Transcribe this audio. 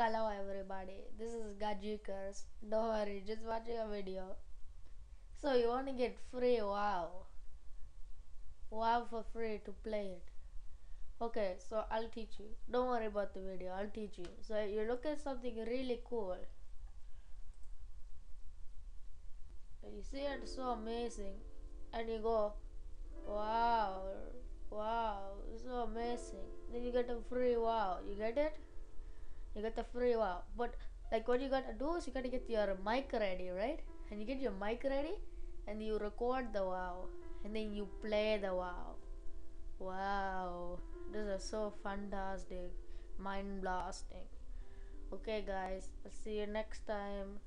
Hello everybody, this is Gajeekers. Don't worry, just watching a video. So you want to get free WoW. WoW for free to play it. Okay, so I'll teach you. Don't worry about the video, I'll teach you. So you look at something really cool. You see it's so amazing. And you go, wow, wow, so amazing. Then you get a free WoW. You get it? You get the free wow but like what you gotta do is you gotta get your mic ready right? And you get your mic ready and you record the wow. And then you play the wow. Wow. This is so fantastic. Mind blasting okay guys. I'll see you next time